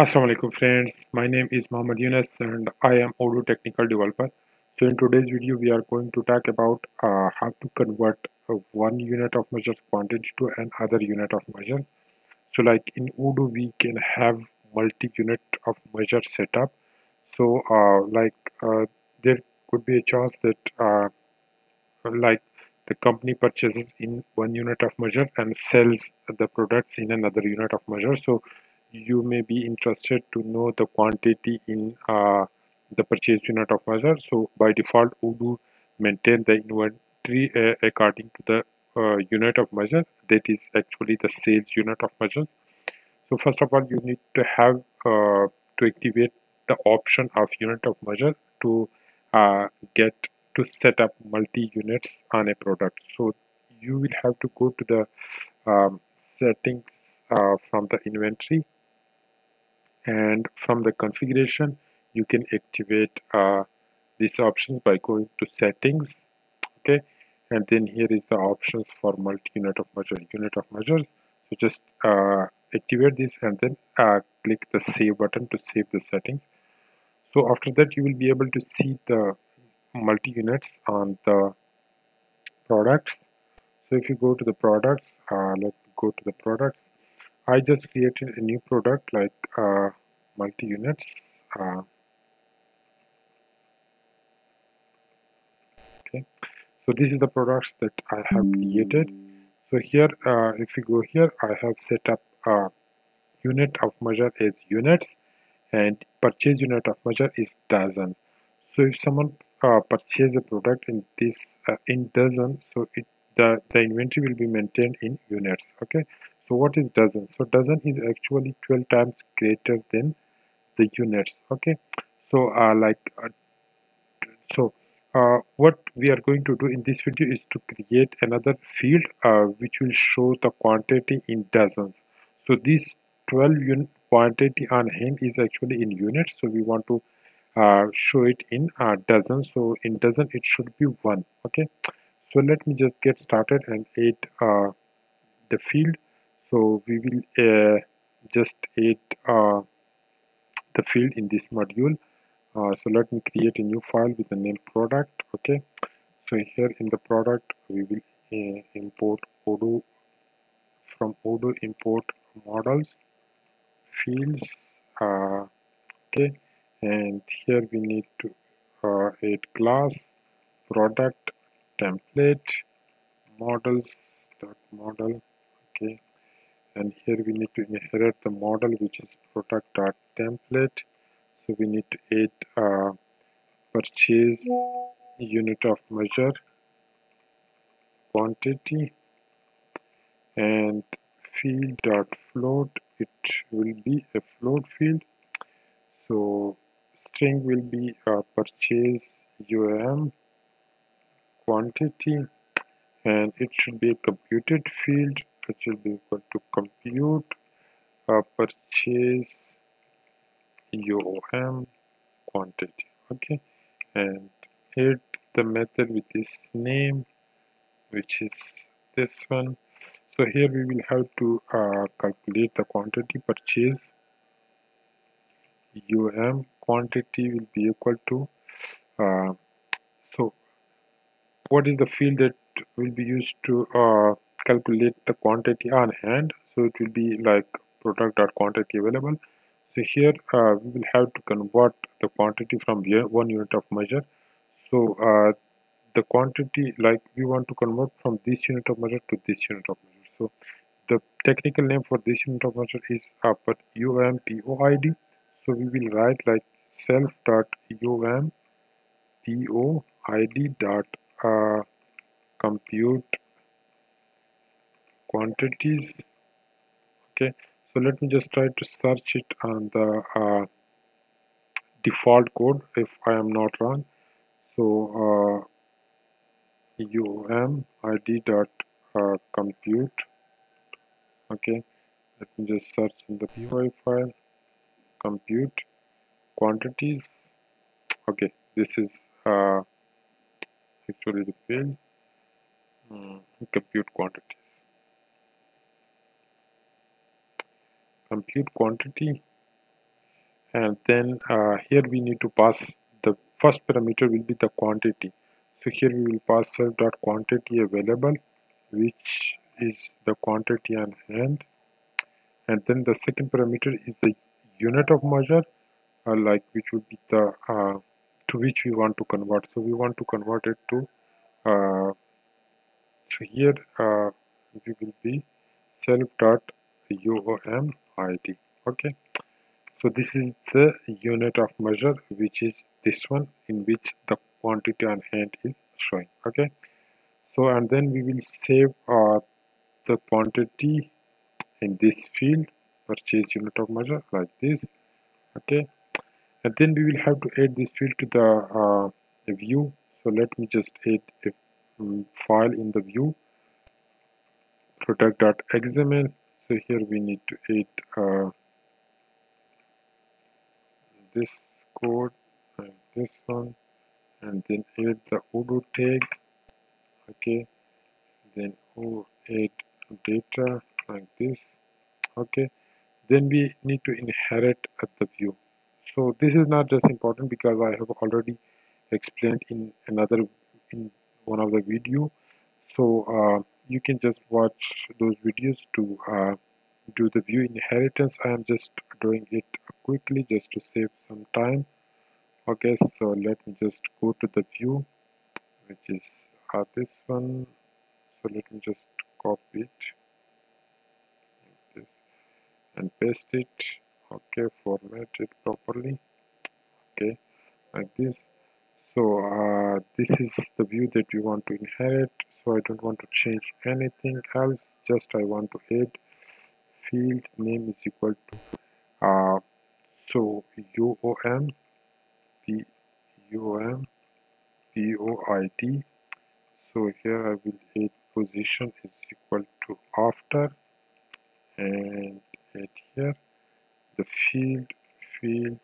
Assalamu alaikum friends, my name is Muhammad Younis and I am Odoo technical developer. So in today's video we are going to talk about uh, how to convert uh, one unit of measure quantity to another unit of measure. So like in Odoo we can have multi-unit of measure setup. So uh, like uh, there could be a chance that uh, like the company purchases in one unit of measure and sells the products in another unit of measure. So you may be interested to know the quantity in uh, the purchase unit of measure so by default Odoo maintain the inventory uh, according to the uh, unit of measure that is actually the sales unit of measure so first of all you need to have uh, to activate the option of unit of measure to uh, get to set up multi units on a product. So you will have to go to the um, settings uh, from the inventory and from the configuration you can activate uh, these options by going to settings okay? And then here is the options for multi-unit of measure unit of measures. So just uh, activate this and then uh, click the save button to save the settings. So after that you will be able to see the multi-units on the products. So if you go to the products uh, let's go to the products I just created a new product like uh, multi units uh, okay. So this is the products that I have created. So here uh, if you go here I have set up a unit of measure as units and purchase unit of measure is dozen. So if someone uh, purchase a product in this uh, in dozen so it the the inventory will be maintained in units okay so what is dozen? So dozen is actually 12 times greater than the units okay? So uh, like uh, so uh, what we are going to do in this video is to create another field uh, which will show the quantity in dozens. So this 12 unit quantity on hand is actually in units so we want to uh, show it in uh, dozens so in dozen it should be one okay? So let me just get started and add the field so we will uh, just add uh, the field in this module. Uh, so let me create a new file with the name product okay? So here in the product we will import odoo from odoo import models fields uh, okay? And here we need to uh, add class product template models dot model okay and here we need to inherit the model which is product dot template. So we need to add uh, purchase unit of measure quantity. And field dot float it will be a float field. So string will be uh, purchase um quantity. And it should be a computed field which will be equal to compute uh, purchase UOM quantity okay? And hit the method with this name which is this one. So here we will have to uh, calculate the quantity purchase. Um quantity will be equal to uh, so what is the field that will be used to uh, calculate the quantity on hand so it will be like product or quantity available. So here uh, we will have to convert the quantity from here one unit of measure. So uh, the quantity like we want to convert from this unit of measure to this unit of measure. So the technical name for this unit of measure is upper UMPOID so we will write like self dot UMPOID dot uh, compute quantities. Okay so let me just try to search it on the uh, default code if I am not wrong. So uh, um id dot uh, compute. Okay let me just search in the py file. Compute quantities. Okay this is uh, actually the field. Mm, compute quantities compute quantity. And then uh, here we need to pass the first parameter will be the quantity. So here we will pass self dot quantity available which is the quantity on hand and then the second parameter is the unit of measure uh, like which would be the uh, to which we want to convert. So we want to convert it to uh, so here uh, we will be self dot uom id okay. So this is the unit of measure which is this one in which the quantity on hand is showing. Okay. So and then we will save uh, the quantity in this field purchase unit of measure like this. Okay. And then we will have to add this field to the uh, view. So let me just add a um, file in the view. Product.xml so here we need to add uh, this code and this one and then add the odoo tag okay? Then oh, add data like this okay? Then we need to inherit at the view. So this is not just important because I have already explained in another in one of the video. So uh, you can just watch those videos to uh, do the view inheritance. I am just doing it quickly just to save some time. Okay so let me just go to the view which is uh, this one. So let me just copy it. This and paste it. Okay format it properly. Okay like this. So uh, this is the view that we want to inherit so I don't want to change anything else just I want to add field name is equal to uh, so UOM P UOM POID so here I will add position is equal to after and add here the field field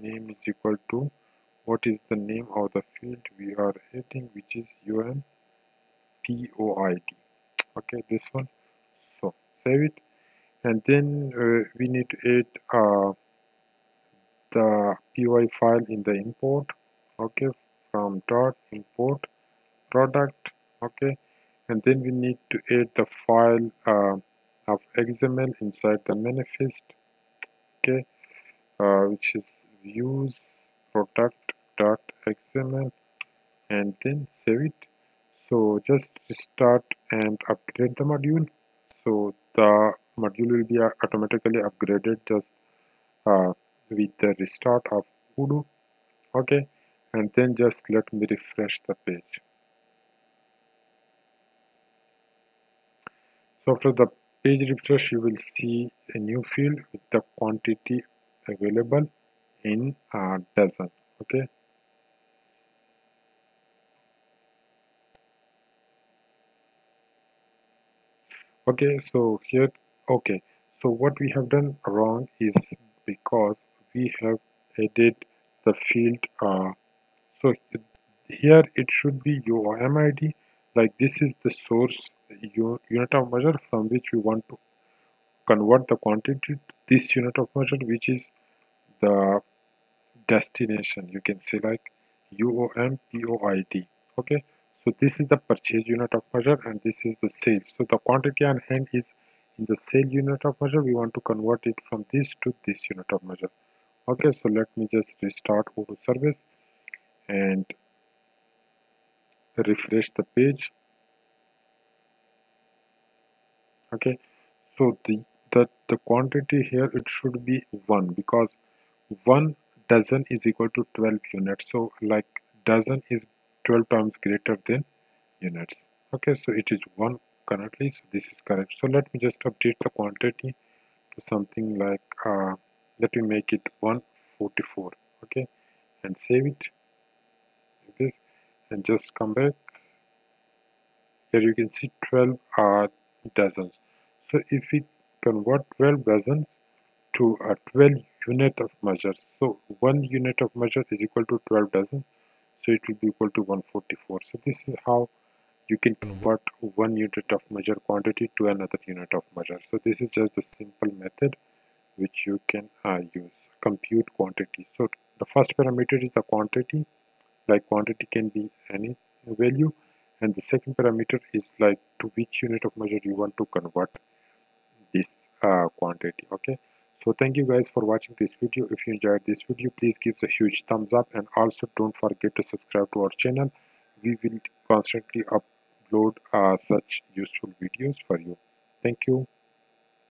name is equal to what is the name of the field we are adding which is um POID okay this one. So save it. And then uh, we need to add uh, the py file in the import. Okay from dot import product. Okay and then we need to add the file uh, of xml inside the manifest. Okay uh, which is views product dot xml and then save it so just start and upgrade the module. So the module will be automatically upgraded just uh, with the restart of Odoo okay? And then just let me refresh the page. So after the page refresh you will see a new field with the quantity available in a dozen. Okay okay so here okay. So what we have done wrong is because we have added the field uh, so here it should be UOMID like this is the source unit of measure from which we want to convert the quantity to this unit of measure which is the destination. You can say like UOMPOID okay so this is the purchase unit of measure and this is the sales so the quantity on hand is in the sale unit of measure. We want to convert it from this to this unit of measure. Okay so let me just restart Odoo service and refresh the page. Okay so the the, the quantity here it should be 1 because 1 dozen is equal to 12 units. So like dozen is 12 times greater than units. Okay so it is 1 currently so this is correct. So let me just update the quantity to something like uh, let me make it 144 okay? And save it like this and just come back. Here you can see 12 uh, dozens. So if we convert 12 dozens to a 12 unit of measure so one unit of measure is equal to 12 dozens so it will be equal to 144 so this is how you can convert one unit of measure quantity to another unit of measure. So this is just a simple method which you can uh, use compute quantity. So the first parameter is the quantity. Like quantity can be any value. And the second parameter is like to which unit of measure you want to convert this uh, quantity okay so thank you guys for watching this video. If you enjoyed this video please give a huge thumbs up and also don't forget to subscribe to our channel. We will constantly upload uh, such useful videos for you. Thank you